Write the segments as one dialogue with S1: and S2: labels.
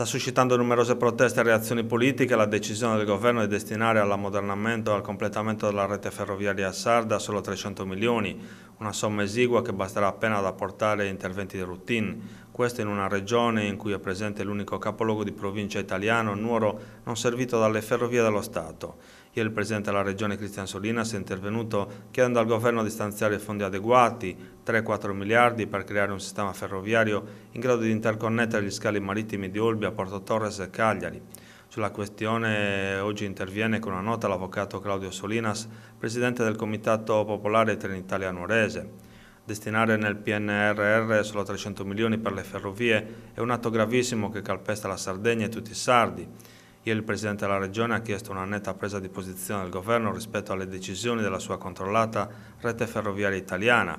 S1: Sta suscitando numerose proteste e reazioni politiche la decisione del governo di destinare all'ammodernamento e al completamento della rete ferroviaria sarda solo 300 milioni, una somma esigua che basterà appena ad apportare interventi di routine. Questo in una regione in cui è presente l'unico capoluogo di provincia italiano, Nuoro, non servito dalle ferrovie dello Stato. Ieri il Presidente della Regione Cristian Solinas è intervenuto chiedendo al Governo di stanziare fondi adeguati, 3-4 miliardi, per creare un sistema ferroviario in grado di interconnettere gli scali marittimi di Olbia, Porto Torres e Cagliari. Sulla questione oggi interviene con una nota l'avvocato Claudio Solinas, Presidente del Comitato Popolare Trenitalia Nuorese. Destinare nel PNRR solo 300 milioni per le ferrovie è un atto gravissimo che calpesta la Sardegna e tutti i sardi. Ieri il Presidente della Regione ha chiesto una netta presa di posizione del Governo rispetto alle decisioni della sua controllata rete ferroviaria italiana.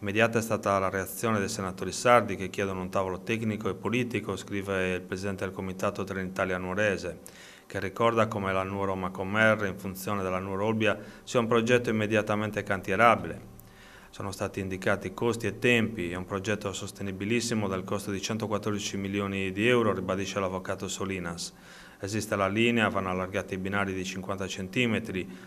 S1: Immediata è stata la reazione dei senatori sardi che chiedono un tavolo tecnico e politico, scrive il Presidente del Comitato Trenitalia Nuorese, che ricorda come la Nuoro-Macomer in funzione della Nuoro-Olbia sia un progetto immediatamente cantierabile. Sono stati indicati costi e tempi, è un progetto sostenibilissimo dal costo di 114 milioni di euro, ribadisce l'avvocato Solinas. Esiste la linea, vanno allargati i binari di 50 cm,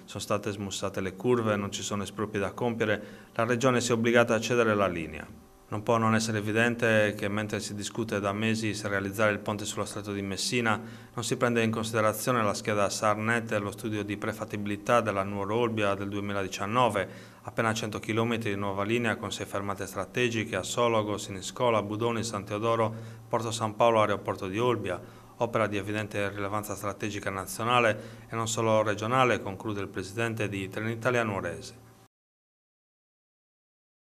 S1: sono state smussate le curve, non ci sono espropri da compiere, la Regione si è obbligata a cedere la linea. Non può non essere evidente che mentre si discute da mesi se realizzare il ponte sullo stretto di Messina, non si prende in considerazione la scheda SARNET e lo studio di prefattibilità della Nuoro Olbia del 2019, appena 100 km di nuova linea con sei fermate strategiche a Sologo, Siniscola, Budoni, San Teodoro, Porto San Paolo, aeroporto di Olbia, opera di evidente rilevanza strategica nazionale e non solo regionale, conclude il Presidente di Trenitalia Nuorese.